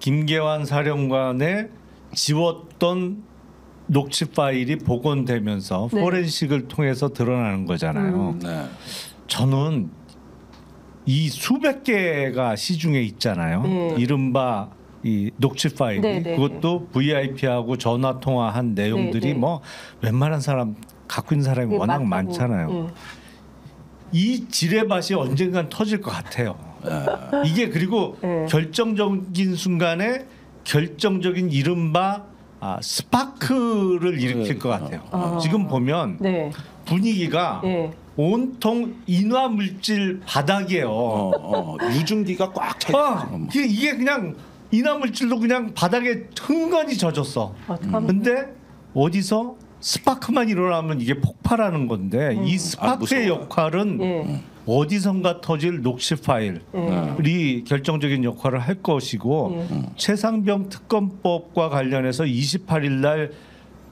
김계환 사령관의 지웠던 녹취 파일이 복원되면서 네. 포렌식을 통해서 드러나는 거잖아요. 네. 저는 이 수백 개가 시중에 있잖아요. 네. 이른바 이 녹취 파일 네, 네, 그것도 VIP하고 전화 통화한 내용들이 네, 네. 뭐 웬만한 사람 갖고 있는 사람이 예, 워낙 맞다고. 많잖아요. 예. 이 지뢰밭이 언젠간 터질 것 같아요. 예. 이게 그리고 네. 결정적인 순간에 결정적인 이른바 아, 스파크를 일으킬 네. 것 같아요. 아. 지금 보면 네. 분위기가 예. 온통 인화 물질 바닥이에요. 어, 어, 유증기가 꽉 차. 아, 있어. 이게, 이게 그냥 인화 물질도 그냥 바닥에 흥건히 젖었어. 어떡합니까? 근데 어디서 스파크만 일어나면 이게 폭발하는 건데 이 아, 스파크의 무서워. 역할은 예. 어디선가 터질 녹취 파일이 예. 결정적인 역할을 할 것이고 예. 최상병 특검법과 관련해서 28일 날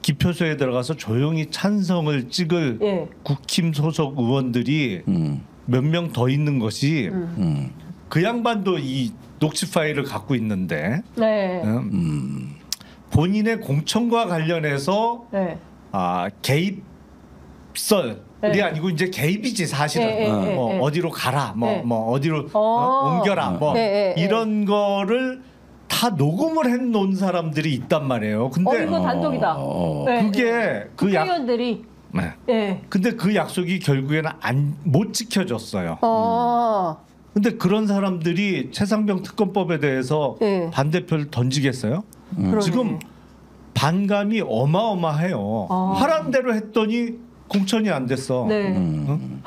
기표소에 들어가서 조용히 찬성을 찍을 예. 국힘 소속 의원들이 음, 몇명 더 있는 것이 음, 그 양반도 이 녹취 파일을 갖고 있는데 네. 음, 음. 본인의 공천과 관련해서 네. 아 개입설 이 네. 아니고 이제 개입이지 사실은 예, 예, 예, 뭐 예. 어디로 가라 뭐 네. 뭐 어디로 어. 어, 옮겨라 뭐 네, 네, 네. 이런 거를 다 녹음을 해놓은 사람들이 있단 말이에요. 어 근데 이거 단독이다. 어, 네, 그게 네. 그 약, 국회의원들이 네. 예. 근데 그 약속이 결국에는 안 못 지켜졌어요. 어. 근데 그런 사람들이 최상병 특검법에 대해서 네. 반대표를 던지겠어요? 그러네. 지금 반감이 어마어마해요. 아. 하란 대로 했더니 공천이 안 됐어. 네. 음,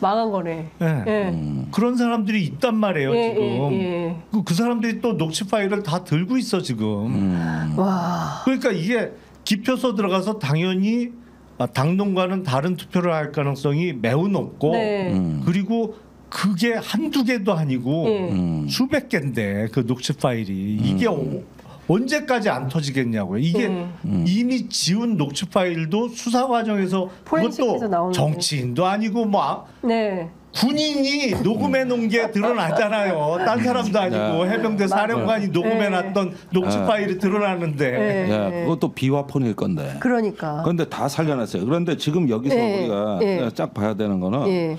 망한 거네. 예. 예. 음. 그런 사람들이 있단 말이에요 예, 지금. 예, 예. 그, 그 사람들이 또 녹취 파일을 다 들고 있어 지금. 음. 와. 그러니까 이게 기표소 들어가서 당연히 아, 당론과는 다른 투표를 할 가능성이 매우 높고 네. 음. 그리고 그게 한두 개도 아니고 예. 음. 수백 개인데 그 녹취 파일이 이게 오- 언제까지 안 터지겠냐고요. 이게 음. 이미 지운 녹취 파일도 수사 과정에서 그것도. 정치인도 아니고 뭐 아- 네. 군인이 녹음해 놓은 게 드러나잖아요. 딴 사람도 아니고 해병대 사령관이 녹음해 놨던 녹취 네. 파일이 드러나는데 네. 예, 그것도 비화폰일 건데. 그러니까. 그런데 다 살려놨어요. 그런데 지금 여기서 예, 우리가 예. 쫙 봐야 되는 거는 예.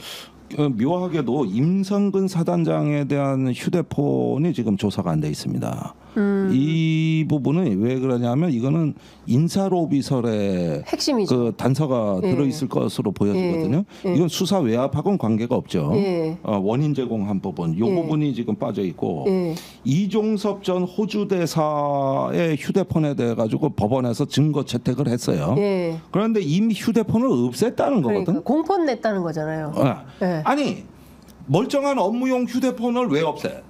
어, 묘하게도 임성근 사단장에 대한 휴대폰이 지금 조사가 안 돼 있습니다. 음. 이 부분은 왜 그러냐면 이거는 인사로비설의 핵심이죠. 그 단서가 예. 들어 있을 것으로 보여지거든요. 예. 이건 수사 외압하고는 관계가 없죠. 예. 어, 원인 제공한 부분, 이 예. 부분이 지금 빠져 있고 예. 이종섭 전 호주 대사의 휴대폰에 대해 가지고 법원에서 증거 채택을 했어요. 예. 그런데 이미 휴대폰을 없앴다는 거거든. 그러니까 공폰 냈다는 거잖아요. 어. 예. 아니 멀쩡한 업무용 휴대폰을 왜 없애?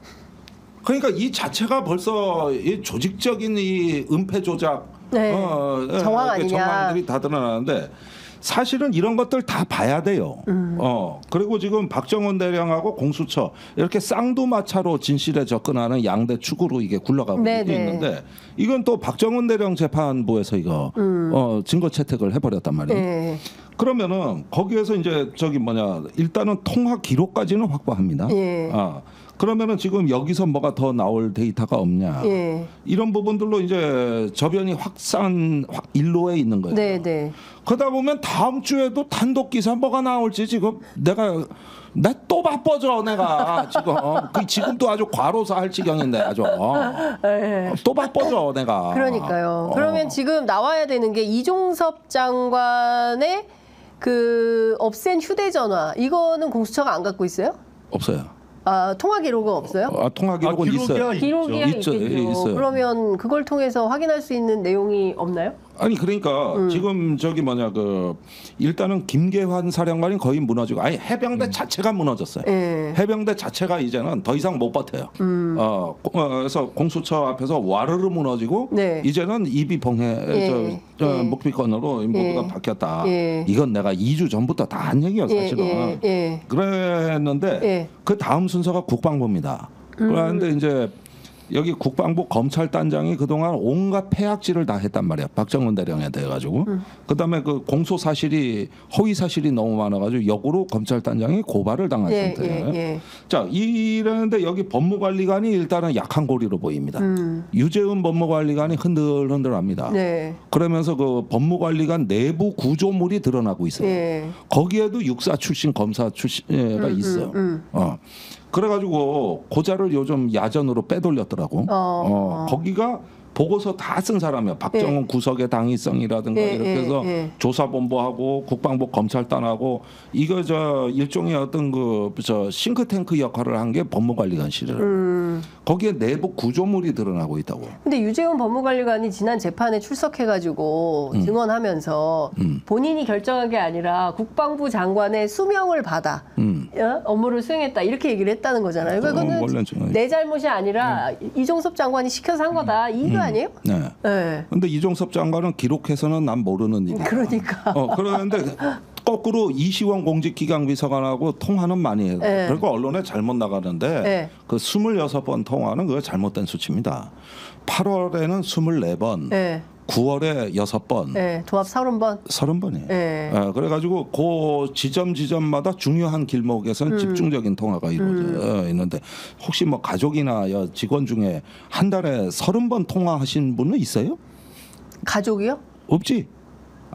그러니까 이 자체가 벌써 이 조직적인 이 은폐 조작, 네. 예, 정황 이렇게 아니냐. 정황들이 다 드러나는데 사실은 이런 것들 다 봐야 돼요. 음. 어 그리고 지금 박정원 대령하고 공수처 이렇게 쌍두마차로 진실에 접근하는 양대 축으로 이게 굴러가고 네, 있고 네. 있는데 이건 또 박정원 대령 재판부에서 이거 어, 증거 채택을 해버렸단 말이에요. 음. 예. 그러면은 거기에서 이제 저기 뭐냐 일단은 통화 기록까지는 확보합니다. 예. 아 그러면은 지금 여기서 뭐가 더 나올 데이터가 없냐 예. 이런 부분들로 이제 저변이 확산 확 일로에 있는 거예요. 네, 네. 그러다 보면 다음 주에도 단독 기사 뭐가 나올지 지금 내가 나 또 바빠져 내가 지금 어, 그 지금도 아주 과로사 할 지경인데 아주 어, 예. 또 바빠져 내가. 그러니까요. 어. 그러면 지금 나와야 되는 게 이종섭 장관의 그 없앤 휴대전화 이거는 공수처가 안 갖고 있어요? 없어요. 아 통화 기록은 없어요? 아, 통화 기록은 아, 기록이야 있어요. 있죠. 기록이야 있죠. 있겠죠. 예, 있어요. 그러면 그걸 통해서 확인할 수 있는 내용이 없나요? 아니 그러니까 음. 지금 저기 뭐냐 그 일단은 김계환 사령관이 거의 무너지고 아니 해병대 자체가 무너졌어요. 음. 예. 해병대 자체가 이제는 더 이상 못 버텨요. 음. 어, 고- 어, 그래서 공수처 앞에서 와르르 무너지고 네. 이제는 입이 봉해 예. 저, 저 예. 묵비권으로 모두가 예. 바뀌었다. 예. 이건 내가 2주 전부터 다 한 얘기야 예, 사실은. 그랬는데 예. 음. 그 다음 순서가 국방부입니다. 그런데 이제 여기 국방부 검찰단장이 그동안 온갖 폐악질을 다 했단 말이야. 박정훈 대령에 대해 가지고. 그다음에 그 공소 사실이 허위 사실이 너무 많아 가지고 역으로 검찰단장이 고발을 당한 예, 상태예요. 예, 예. 자, 이러는데 여기 법무관리관이 일단은 약한 고리로 보입니다. 유재은 법무관리관이 흔들흔들합니다. 음. 네. 그러면서 그 법무관리관 내부 구조물이 드러나고 있어요. 예. 거기에도 육사 출신 검사 출신가 있어요. 음, 어. 그래가지고 고자를 요즘 야전으로 빼돌렸더라고. 어, 거기가 보고서 다 쓴 사람이야. 박정훈 구석의 당위성이라든가 예, 이렇게 예, 해서 예. 조사본부하고 국방부 검찰단하고 이거 저 일종의 어떤 그 저 싱크탱크 역할을 한 게 법무관리관실이에요. 음. 거기에 내부 구조물이 드러나고 있다고. 근데 유재훈 법무관리관이 지난 재판에 출석해가지고 음. 증언하면서 본인이 결정한 게 아니라 국방부 장관의 수명을 받아 음. 어? 업무를 수행했다 이렇게 얘기를 했다는 거잖아요. 그러니까 어, 이거는 내 잘못이 아니라 이종섭 장관이 시켜서 한 거다 이 이거 아니에요? 네. 네. 근데 이종섭 장관은 기록해서는 난 모르는 일이야. 그러니까. 어, 그러는데 거꾸로 이시원 공직기강 비서관하고 통화는 많이 해요. 네. 그러니까 언론에 잘못 나가는데 네. 그 26번 통화는 그거 잘못된 수치입니다. 8월에는 24번, 네. 9월에 6번, 네. 도합 30번. 30번이에요. 네. 그래가지고 그 지점 지점마다 중요한 길목에서는 음. 집중적인 통화가 이루어져 있는데 혹시 뭐 가족이나 여 직원 중에 한 달에 30번 통화하신 분은 있어요? 가족이요? 없지.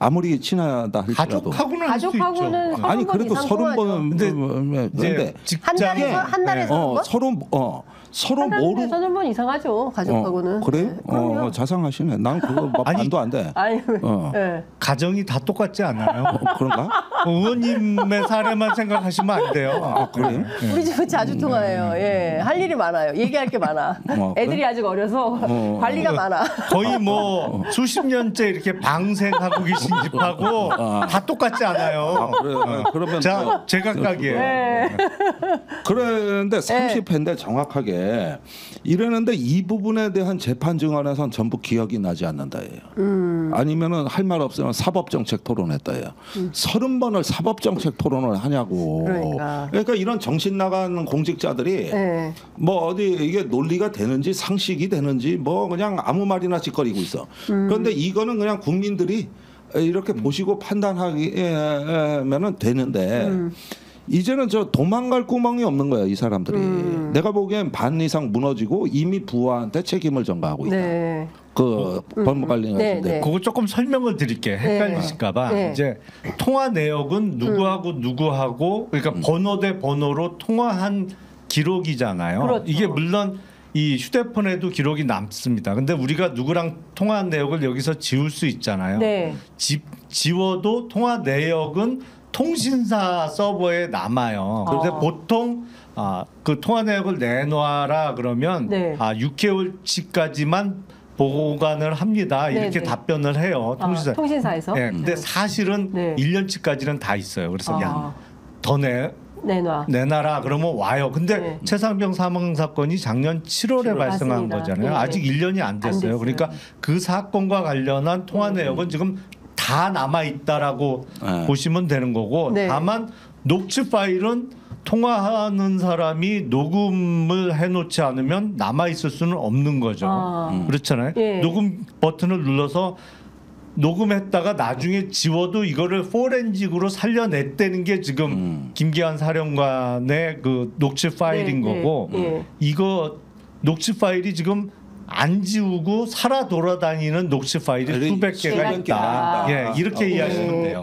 아무리 친하다 할지라도. 가족하고는 할수 있죠. 가족하고는 서른 아니 번 그래도 이상 서른 통화하죠. 번 근데 그런데 이제 한 달에 직장에 한 달에 네. 서른 어 번? 서로 어 서로 한 달에 모르 서른 번 이상 하죠 가족하고는. 어, 그래요? 네, 그럼요. 어 자상하시네. 난 그거 뭐 아니, 반도 안 돼. 아니 어. 네. 가정이 다 똑같지 않아요. 어, 그런가? 의원님의 사례만 생각하시면 안 돼요. 아 그래요? 우리 집은 자주 통화해요. 예, 할 일이 많아요. 얘기할 게 많아. 어, 그래? 애들이 아직 어려서 어. 관리가 많아. 거의 뭐 수십 년째 이렇게 방생하고 계신 집하고 다 똑같지 않아요. 아, 그래. 어, 그러면 자, 저- 제각각이에요. 네. 그런데 30회인데 정확하게 이러는데 이 부분에 대한 재판 증언에선 전부 기억이 나지 않는다예요. 음. 아니면은 할 말 없으면 사법 정책 토론했다예요. 서른 번을 사법정책 토론을 하냐고. 그러니까. 이런 정신 나간 공직자들이 네. 뭐 어디 이게 논리가 되는지 상식이 되는지 뭐 그냥 아무 말이나 짓거리고 있어. 음. 그런데 이거는 그냥 국민들이 이렇게 보시고 판단하면은 되는데 음. 이제는 저 도망갈 구멍이 없는 거야 이 사람들이. 음. 내가 보기엔 반 이상 무너지고 이미 부하한테 책임을 전가하고 있다. 네. 그 법무관리가 네, 있는데 네. 그거 조금 설명을 드릴게요. 헷갈리실까봐 네. 이제 통화 내역은 누구하고 누구하고 그러니까 번호 대 번호로 통화한 기록이잖아요. 그렇죠. 이게 물론 이 휴대폰에도 기록이 남습니다. 근데 우리가 누구랑 통화한 내역을 여기서 지울 수 있잖아요. 네. 지, 지워도 통화 내역은 통신사 서버에 남아요. 그런데 아. 보통 아, 그 통화 내역을 내놔라 그러면 네. 아 6개월치까지만 보관을 합니다. 네, 이렇게 네. 답변을 해요. 아, 통신사. 통신사에서. 네, 근데 사실은 네. 1년치까지는 다 있어요. 그래서 아. 야, 더 내, 내놔. 내놔라 그러면 와요. 근데 네. 최상병 사망 사건이 작년 7월에 7월. 발생한 맞습니다. 거잖아요. 네. 아직 1년이 안 됐어요. 됐어요. 음. 그러니까 그 사건과 관련한 통화 내역은 지금 다 남아 있다라고 네. 보시면 되는 거고 네. 다만 녹취 파일은 통화하는 사람이 녹음을 해놓지 않으면 남아 있을 수는 없는 거죠. 아. 그렇잖아요. 예. 녹음 버튼을 눌러서 녹음했다가 나중에 지워도 이거를 포렌직으로 살려냈다는 게 지금 음. 김기한 사령관의 그 녹취 파일인 네, 네, 거고 예. 이거 녹취 파일이 지금 안 지우고 살아 돌아다니는 녹취 파일이 수백 개가 수백 있다. 개가 예, 이렇게 아, 이해하시면 네. 돼요.